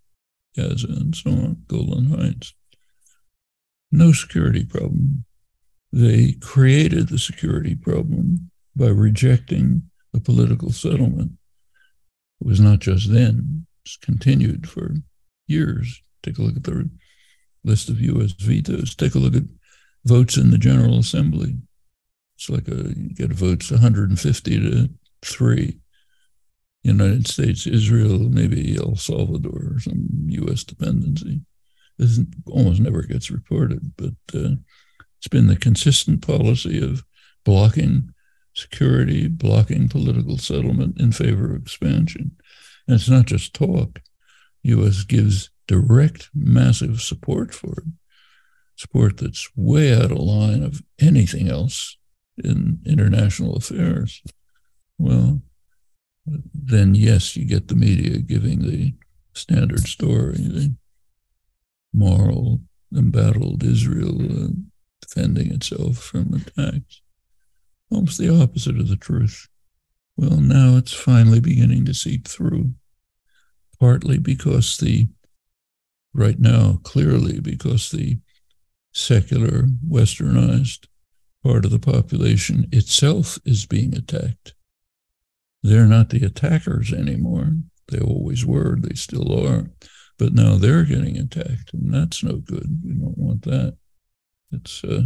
S2: Gaza, and so on, Golan Heights. No security problem. They created the security problem by rejecting a political settlement. It was not just then, it's continued for years. Take a look at the list of U.S. vetoes. Take a look at votes in the General Assembly. It's like a, you get votes 150 to 3. United States, Israel, maybe El Salvador some U.S. dependency. This almost never gets reported, but uh, it's been the consistent policy of blocking security, blocking political settlement in favor of expansion. And it's not just talk. U.S. gives direct, massive support for it, support that's way out of line of anything else in international affairs. Well, then yes, you get the media giving the standard story, moral, embattled Israel uh, defending itself from attacks. Almost the opposite of the truth. Well, now it's finally beginning to seep through, partly because the, right now, clearly because the secular, westernized part of the population itself is being attacked. They're not the attackers anymore. They always were, they still are. But now they're getting attacked, and that's no good. We don't want that. It's uh,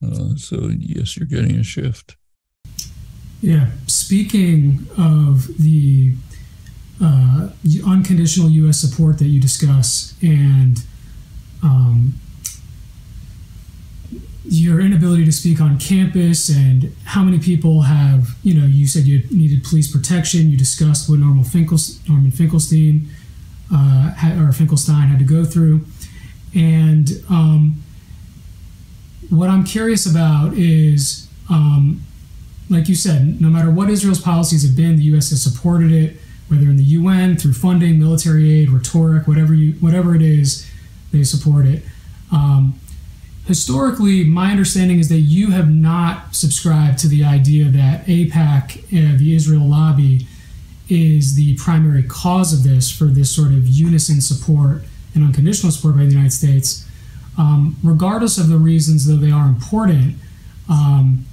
S2: uh, so yes, you're getting a shift.
S1: Yeah. Speaking of the uh, unconditional U.S. support that you discuss and um, your inability to speak on campus and how many people have, you know, you said you needed police protection. You discussed what Norman, Finkelstein, Norman Finkelstein uh, or Finkelstein had to go through. And um, what I'm curious about is um, like you said, no matter what Israel's policies have been, the U.S. has supported it, whether in the UN through funding, military aid, rhetoric, whatever you whatever it is, they support it. Um, historically, my understanding is that you have not subscribed to the idea that AIPAC, uh, the Israel lobby, is the primary cause of this for this sort of unison support and unconditional support by the United States, um, regardless of the reasons, though they are important. Um,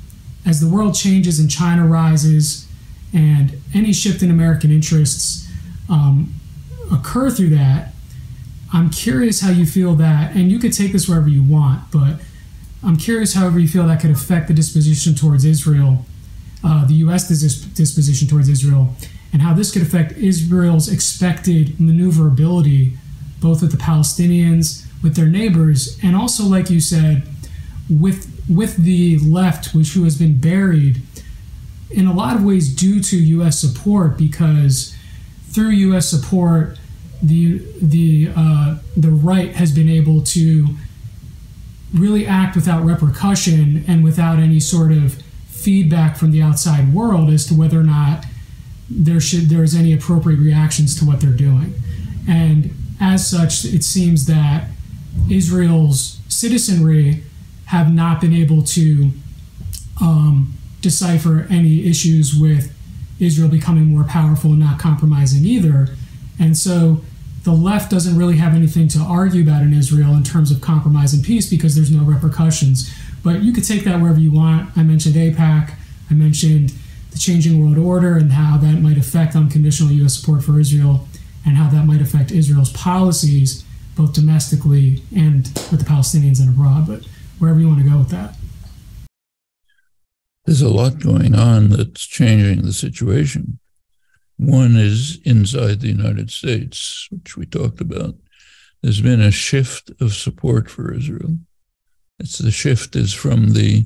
S1: as the world changes and China rises, and any shift in American interests um, occur through that, I'm curious how you feel that, and you could take this wherever you want, but I'm curious however you feel that could affect the disposition towards Israel, uh, the U.S. disposition towards Israel, and how this could affect Israel's expected maneuverability, both with the Palestinians, with their neighbors, and also, like you said, with with the left, which who has been buried in a lot of ways due to U.S. support, because through U.S. support, the the uh, the right has been able to really act without repercussion and without any sort of feedback from the outside world as to whether or not there should there is any appropriate reactions to what they're doing. And as such, it seems that Israel's citizenry have not been able to um, decipher any issues with Israel becoming more powerful and not compromising either. And so the left doesn't really have anything to argue about in Israel in terms of compromise and peace because there's no repercussions. But you could take that wherever you want. I mentioned AIPAC. I mentioned the changing world order and how that might affect unconditional U.S. support for Israel and how that might affect Israel's policies, both domestically and with the Palestinians and abroad. But wherever you want to go with that.
S2: There's a lot going on that's changing the situation. One is inside the United States, which we talked about. There's been a shift of support for Israel. It's the shift is from the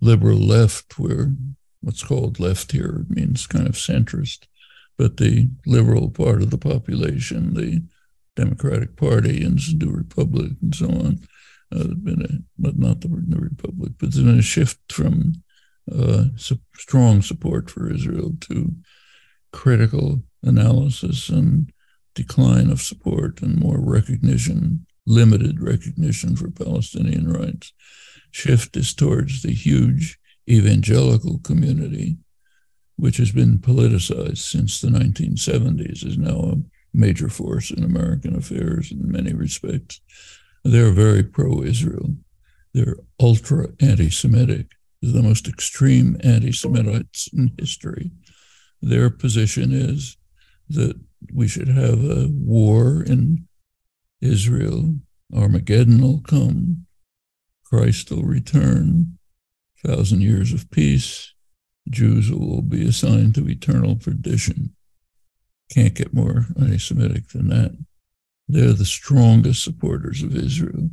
S2: liberal left, where what's called left here means kind of centrist, but the liberal part of the population, the Democratic Party and the Republic and so on, uh, been a, but not the, the Republic, but there's been a shift from uh, su- strong support for Israel to critical analysis and decline of support and more recognition, limited recognition for Palestinian rights. Shift is towards the huge evangelical community, which has been politicized since the 1970s, is now a major force in American affairs in many respects. They're very pro Israel. They're ultra anti Semitic. They're the most extreme anti Semites in history. Their position is that we should have a war in Israel. Armageddon will come. Christ will return. Thousand years of peace. Jews will be assigned to eternal perdition. Can't get more anti Semitic than that. They're the strongest supporters of Israel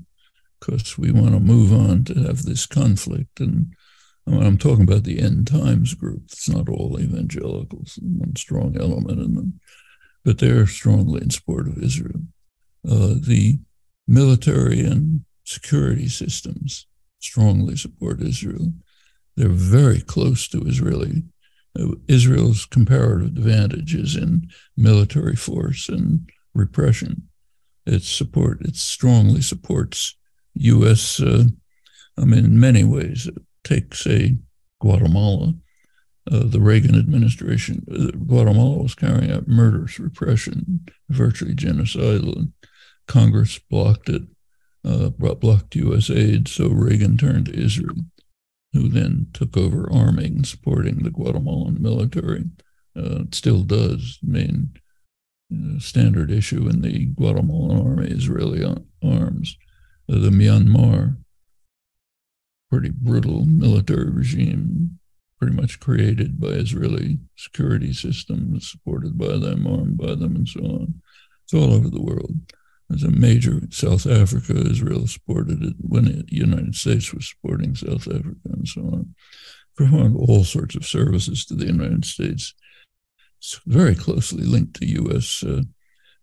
S2: because we want to move on to have this conflict. And I'm talking about the end times group. It's not all evangelicals, one strong element in them, but they're strongly in support of Israel. Uh, the military and security systems strongly support Israel. They're very close to Israeli. Uh, Israel's comparative advantage is in military force and repression it support it strongly supports U.S. Uh, I mean, in many ways, take say Guatemala. Uh, the Reagan administration, uh, Guatemala was carrying out murderous repression, virtually genocidal. Congress blocked it, uh, blocked U.S. aid, so Reagan turned to Israel, who then took over arming, supporting the Guatemalan military. Uh, it still does. I mean, standard issue in the Guatemalan army, Israeli arms. Uh, the Myanmar, pretty brutal military regime, pretty much created by Israeli security systems, supported by them, armed by them, and so on. It's all over the world. There's a major South Africa. Israel supported it when the United States was supporting South Africa, and so on. Performed all sorts of services to the United States it's very closely linked to U.S. Uh,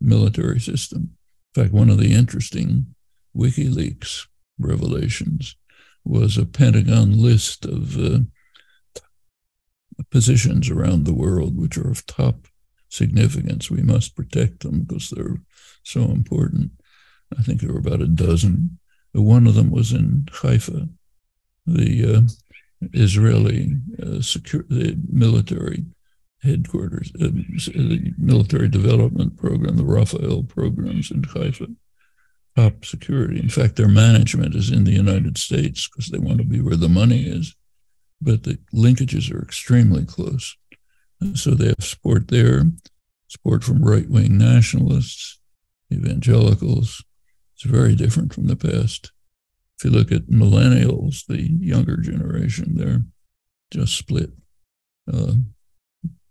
S2: military system. In fact, one of the interesting WikiLeaks revelations was a Pentagon list of uh, positions around the world, which are of top significance. We must protect them because they're so important. I think there were about a dozen. One of them was in Haifa, the uh, Israeli uh, secure, the military headquarters, uh, the military development program, the Rafael programs in Haifa, top security. In fact, their management is in the United States because they want to be where the money is, but the linkages are extremely close. So they have support there, support from right wing nationalists, evangelicals. It's very different from the past. If you look at millennials, the younger generation, they're just split. Uh,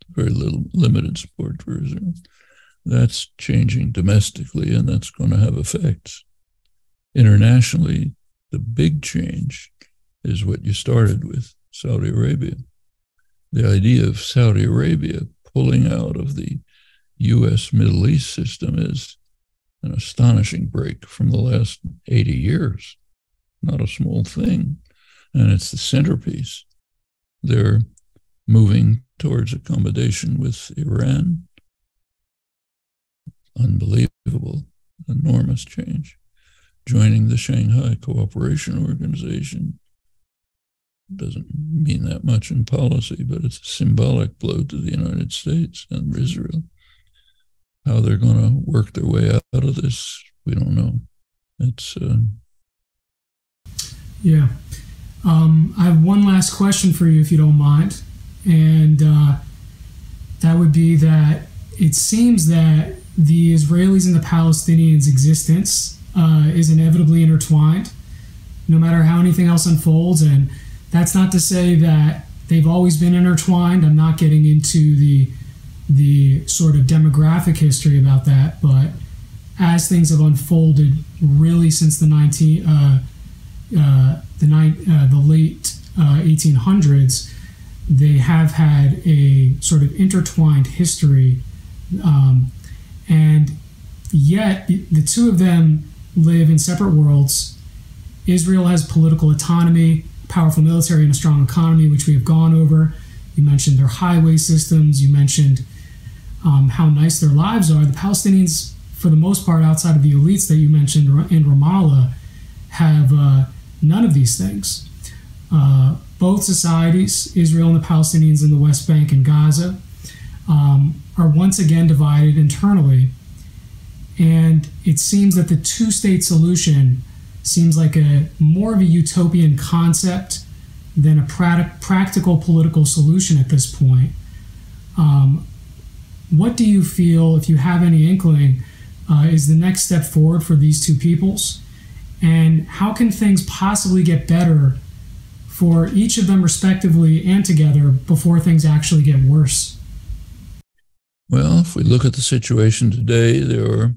S2: very little limited support for Israel. That's changing domestically, and that's going to have effects. Internationally, the big change is what you started with Saudi Arabia. The idea of Saudi Arabia pulling out of the U.S. Middle East system is an astonishing break from the last 80 years. Not a small thing. And it's the centerpiece. They're moving towards accommodation with Iran. Unbelievable, enormous change. Joining the Shanghai Cooperation Organization doesn't mean that much in policy, but it's a symbolic blow to the United States and Israel. How they're going to work their way out of this, we don't know. It's. Uh,
S1: yeah. Um, I have one last question for you, if you don't mind. And uh, that would be that it seems that the Israelis and the Palestinians' existence uh, is inevitably intertwined, no matter how anything else unfolds. And that's not to say that they've always been intertwined. I'm not getting into the the sort of demographic history about that, but as things have unfolded, really since the 19 uh, uh, the night uh, the late 1800s, uh, they have had a sort of intertwined history, um, and yet the two of them live in separate worlds. Israel has political autonomy powerful military and a strong economy, which we have gone over. You mentioned their highway systems. You mentioned um, how nice their lives are. The Palestinians, for the most part, outside of the elites that you mentioned in Ramallah, have uh, none of these things. Uh, both societies, Israel and the Palestinians in the West Bank and Gaza, um, are once again divided internally. And it seems that the two state solution seems like a more of a utopian concept than a practical political solution at this point. Um, what do you feel, if you have any inkling, uh, is the next step forward for these two peoples? And how can things possibly get better for each of them respectively and together before things actually get worse?
S2: Well, if we look at the situation today, there are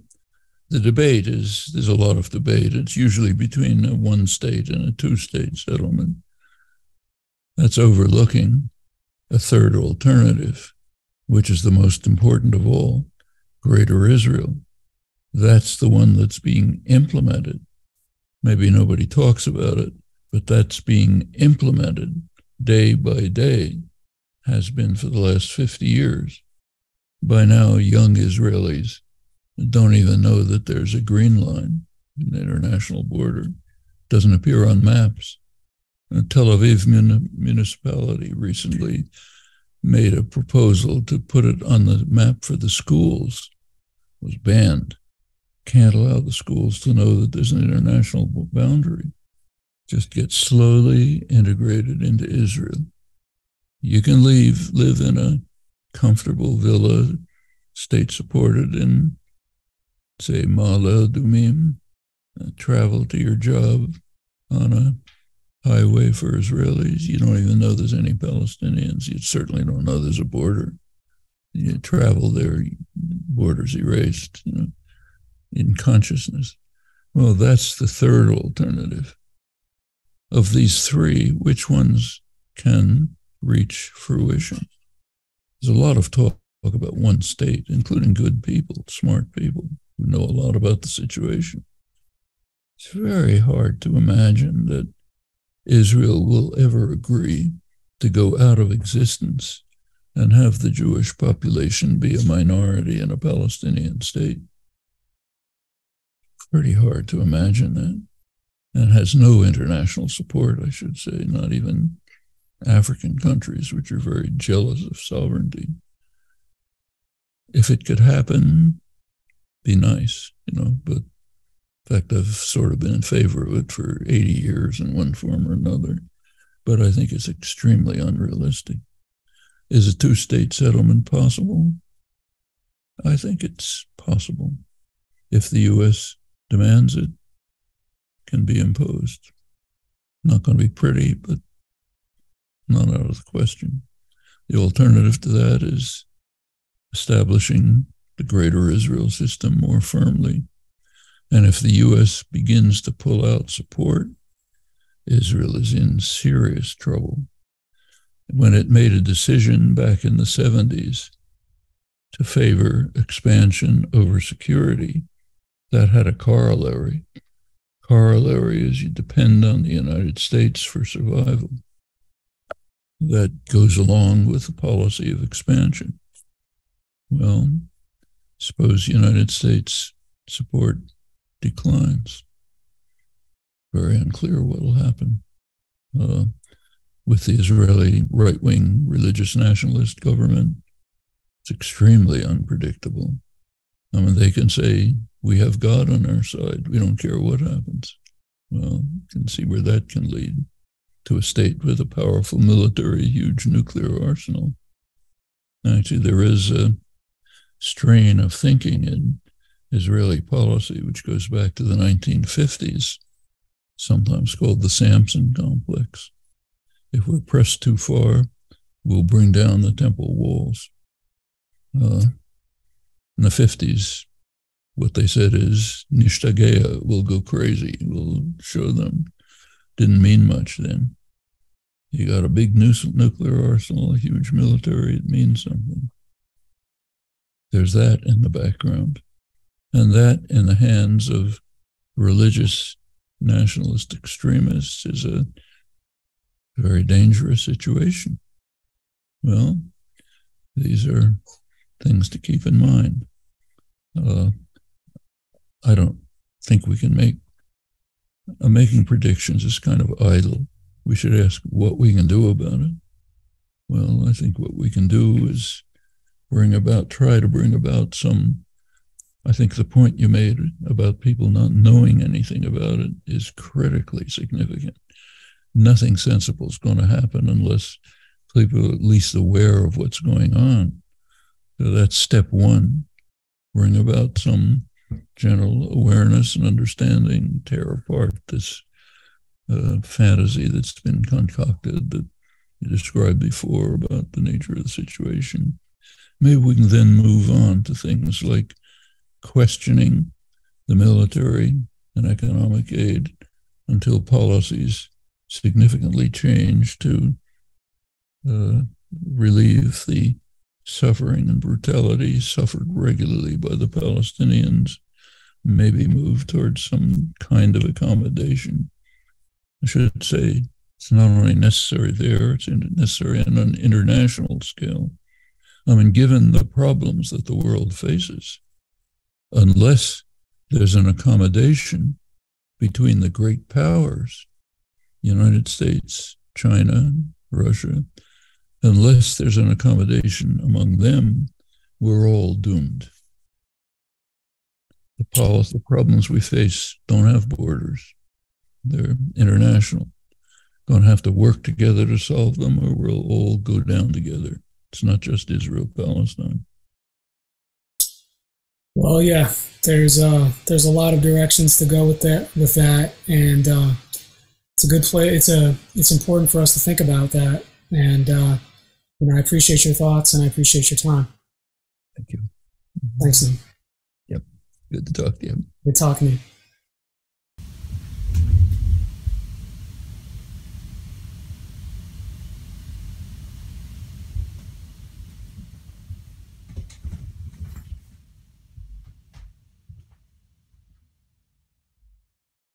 S2: the debate is there's a lot of debate. It's usually between a one state and a two state settlement. That's overlooking a third alternative, which is the most important of all Greater Israel. That's the one that's being implemented. Maybe nobody talks about it, but that's being implemented day by day, has been for the last 50 years. By now, young Israelis don't even know that there's a green line, an international border. Doesn't appear on maps. A Tel Aviv mun- municipality recently made a proposal to put it on the map for the schools. It was banned. Can't allow the schools to know that there's an international boundary. Just get slowly integrated into Israel. You can leave, live in a comfortable villa, state supported in say Ma'ale Adumim, uh, travel to your job on a highway for Israelis. You don't even know there's any Palestinians. You certainly don't know there's a border. You travel there, borders erased, you know, in consciousness. Well, that's the third alternative. Of these three, which ones can reach fruition? There's a lot of talk about one state, including good people, smart people who know a lot about the situation. It's very hard to imagine that Israel will ever agree to go out of existence and have the Jewish population be a minority in a Palestinian state. Pretty hard to imagine that. And has no international support, I should say, not even African countries, which are very jealous of sovereignty. If it could happen, be nice, you know, but in fact, I've sort of been in favor of it for 80 years in one form or another, but I think it's extremely unrealistic. Is a two state settlement possible? I think it's possible. If the U.S. demands it, can be imposed. Not going to be pretty, but not out of the question. The alternative to that is establishing the greater Israel system more firmly. And if the U.S. begins to pull out support, Israel is in serious trouble. When it made a decision back in the 70s to favor expansion over security, that had a corollary. Corollary is you depend on the United States for survival that goes along with the policy of expansion. Well, suppose United States support declines. Very unclear what will happen uh, with the Israeli right wing religious nationalist government. It's extremely unpredictable. I mean, they can say, we have God on our side. We don't care what happens. Well, you can see where that can lead to a state with a powerful military, huge nuclear arsenal. Actually, there is a strain of thinking in Israeli policy, which goes back to the 1950s, sometimes called the Samson complex. If we're pressed too far, we'll bring down the temple walls. Uh, in the 50s, what they said is nishtagea will go crazy. We'll show them didn't mean much then. You got a big nuclear arsenal, a huge military, it means something. There's that in the background. And that in the hands of religious nationalist extremists is a very dangerous situation. Well, these are things to keep in mind. Uh, I don't think we can make uh, making predictions is kind of idle. We should ask what we can do about it. Well, I think what we can do is bring about, try to bring about some. I think the point you made about people not knowing anything about it is critically significant. Nothing sensible is going to happen unless people are at least aware of what's going on. So that's step one. Bring about some general awareness and understanding tear apart this uh, fantasy that's been concocted that you described before about the nature of the situation. Maybe we can then move on to things like questioning the military and economic aid until policies significantly change to uh, relieve the suffering and brutality suffered regularly by the Palestinians, maybe move towards some kind of accommodation. I should say it's not only necessary there, it's necessary on an international scale. I mean, given the problems that the world faces, unless there's an accommodation between the great powers, United States, China, Russia, unless there's an accommodation among them, we're all doomed. The policy, the problems we face don't have borders. They're international. Going to have to work together to solve them, or we'll all go down together. It's not just Israel, Palestine.
S1: Well, yeah, there's uh, there's a lot of directions to go with that with that, and uh, it's a good play. It's a it's important for us to think about that, and uh, you know, I appreciate your thoughts and I appreciate your time.
S2: Thank you.
S1: Thanks.
S2: Yep. Good to talk to you.
S1: Good talking to you.